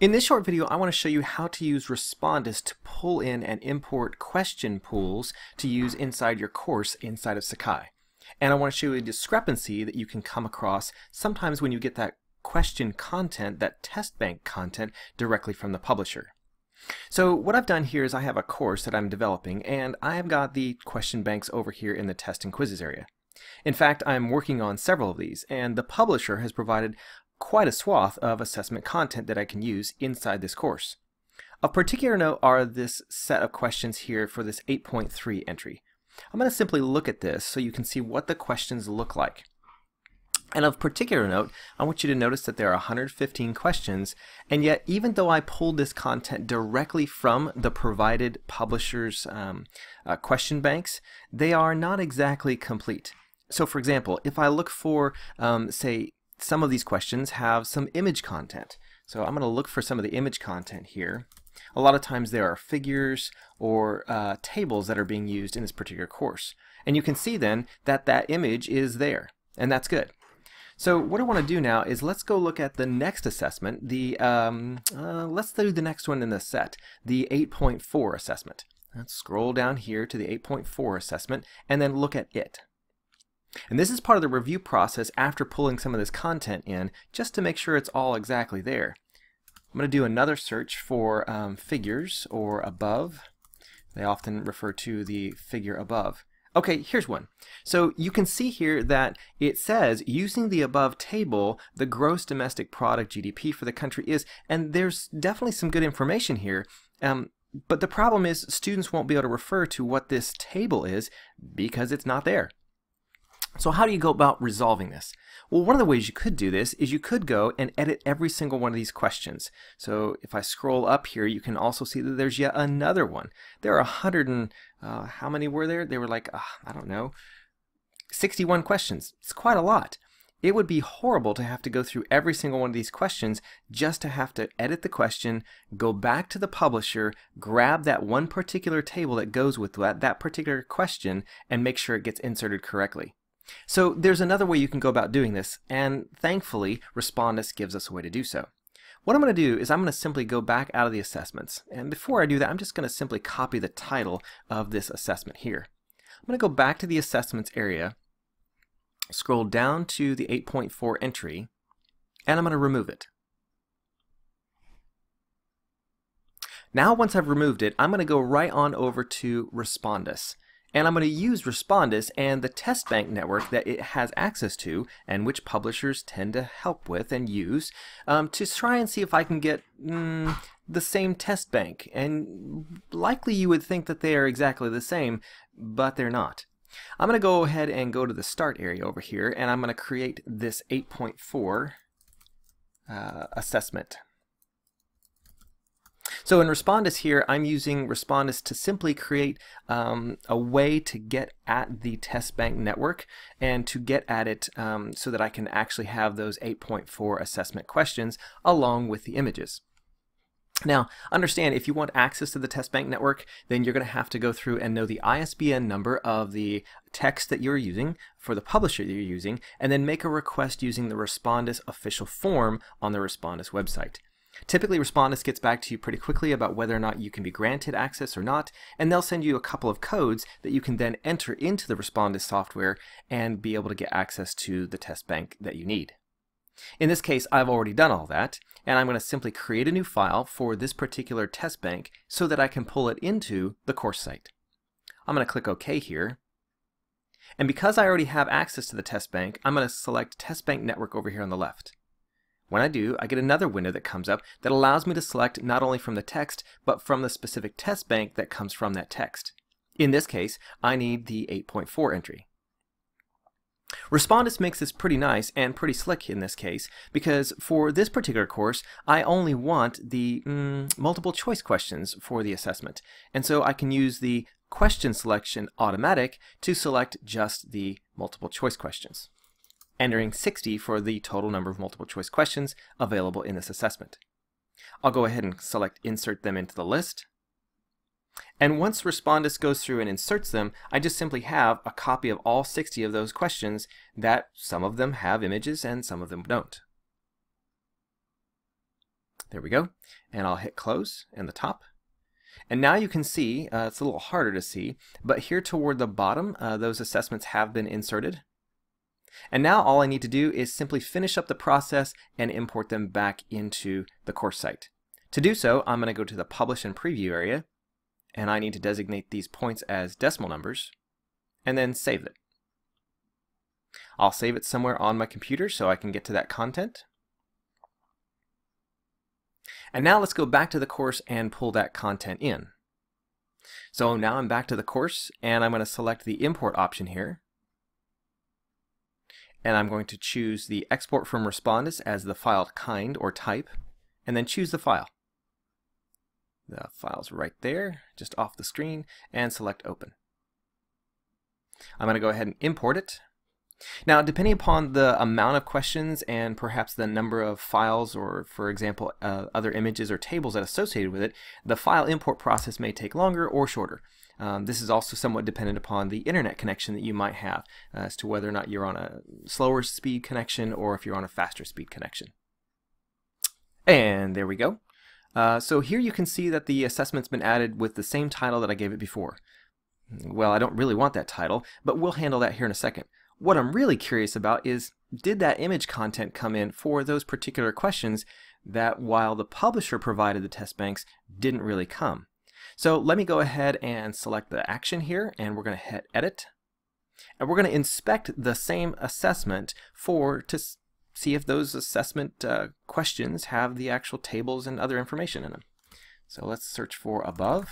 In this short video, I want to show you how to use Respondus to pull in and import question pools to use inside your course inside of Sakai. And I want to show you a discrepancy that you can come across sometimes when you get that question content, that test bank content, directly from the publisher. So what I've done here is I have a course that I'm developing and I have got the question banks over here in the test and quizzes area. In fact, I'm working on several of these and the publisher has provided quite a swath of assessment content that I can use inside this course. Of particular note are this set of questions here for this 8.3 entry. I'm going to simply look at this so you can see what the questions look like. And of particular note, I want you to notice that there are 115 questions, and yet even though I pulled this content directly from the provided publisher's um, uh, question banks, they are not exactly complete. So for example, if I look for, um, say, some of these questions have some image content. So I'm going to look for some of the image content here. A lot of times there are figures or uh, tables that are being used in this particular course. And you can see then that that image is there, and that's good. So what I want to do now is let's go look at the next assessment, the um, uh, let's do the next one in the set, the 8.4 assessment. Let's scroll down here to the 8.4 assessment and then look at it. And this is part of the review process after pulling some of this content in, just to make sure it's all exactly there. I'm going to do another search for um, figures or above. They often refer to the figure above. Okay, here's one. So you can see here that it says using the above table, the gross domestic product GDP for the country is, and there's definitely some good information here. Um, but the problem is students won't be able to refer to what this table is because it's not there. So how do you go about resolving this? Well, one of the ways you could do this is you could go and edit every single one of these questions. So if I scroll up here, you can also see that there's yet another one. There are a hundred and, uh, how many were there? They were like, uh, I don't know, 61 questions. It's quite a lot. It would be horrible to have to go through every single one of these questions just to have to edit the question, go back to the publisher, grab that one particular table that goes with that, that particular question, and make sure it gets inserted correctly. So there's another way you can go about doing this, and thankfully Respondus gives us a way to do so. What I'm going to do is I'm going to simply go back out of the assessments, and before I do that I'm just going to simply copy the title of this assessment here. I'm going to go back to the assessments area, scroll down to the 8.4 entry, and I'm going to remove it. Now once I've removed it, I'm going to go right on over to Respondus. And I'm going to use Respondus and the test bank network that it has access to and which publishers tend to help with and use um, to try and see if I can get mm, the same test bank. And likely you would think that they are exactly the same, but they're not. I'm going to go ahead and go to the start area over here and I'm going to create this 8.4 uh, assessment. So in Respondus here, I'm using Respondus to simply create um, a way to get at the test bank network and to get at it um, so that I can actually have those 8.4 assessment questions along with the images. Now, understand if you want access to the test bank network, then you're going to have to go through and know the ISBN number of the text that you're using for the publisher that you're using, and then make a request using the Respondus official form on the Respondus website. Typically, Respondus gets back to you pretty quickly about whether or not you can be granted access or not, and they'll send you a couple of codes that you can then enter into the Respondus software and be able to get access to the test bank that you need. In this case, I've already done all that, and I'm going to simply create a new file for this particular test bank so that I can pull it into the course site. I'm going to click OK here. And because I already have access to the test bank, I'm going to select Test Bank Network over here on the left. When I do, I get another window that comes up that allows me to select not only from the text, but from the specific test bank that comes from that text. In this case, I need the 8.4 entry. Respondus makes this pretty nice and pretty slick in this case because for this particular course I only want the mm, multiple choice questions for the assessment and so I can use the question selection automatic to select just the multiple choice questions entering 60 for the total number of multiple choice questions available in this assessment. I'll go ahead and select insert them into the list. And once Respondus goes through and inserts them, I just simply have a copy of all 60 of those questions that some of them have images and some of them don't. There we go. And I'll hit close in the top. And now you can see, uh, it's a little harder to see, but here toward the bottom, uh, those assessments have been inserted. And now all I need to do is simply finish up the process and import them back into the course site. To do so, I'm going to go to the Publish and Preview area, and I need to designate these points as decimal numbers, and then save it. I'll save it somewhere on my computer so I can get to that content. And now let's go back to the course and pull that content in. So now I'm back to the course and I'm going to select the import option here. And I'm going to choose the export from Respondus as the file kind or type and then choose the file. The file's right there, just off the screen, and select open. I'm going to go ahead and import it now, depending upon the amount of questions and perhaps the number of files or, for example, uh, other images or tables that are associated with it, the file import process may take longer or shorter. Um, this is also somewhat dependent upon the internet connection that you might have uh, as to whether or not you're on a slower speed connection or if you're on a faster speed connection. And there we go. Uh, so here you can see that the assessment's been added with the same title that I gave it before. Well, I don't really want that title, but we'll handle that here in a second. What I'm really curious about is, did that image content come in for those particular questions that while the publisher provided the test banks didn't really come? So let me go ahead and select the action here and we're going to hit edit. And we're going to inspect the same assessment for to see if those assessment uh, questions have the actual tables and other information in them. So let's search for above.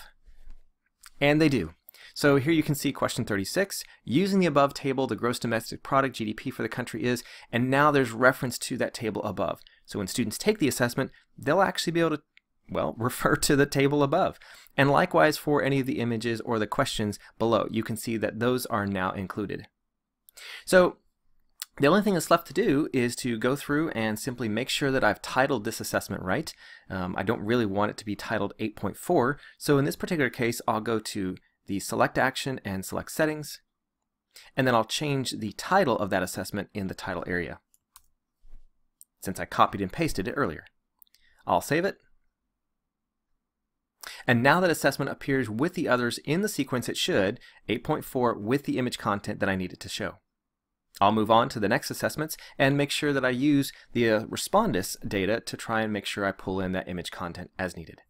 And they do. So here you can see question 36. Using the above table, the gross domestic product, GDP for the country is, and now there's reference to that table above. So when students take the assessment, they'll actually be able to, well, refer to the table above. And likewise for any of the images or the questions below, you can see that those are now included. So the only thing that's left to do is to go through and simply make sure that I've titled this assessment right. Um, I don't really want it to be titled 8.4, so in this particular case I'll go to the select action and select settings, and then I'll change the title of that assessment in the title area since I copied and pasted it earlier. I'll save it. And now that assessment appears with the others in the sequence it should, 8.4 with the image content that I needed to show. I'll move on to the next assessments and make sure that I use the uh, Respondus data to try and make sure I pull in that image content as needed.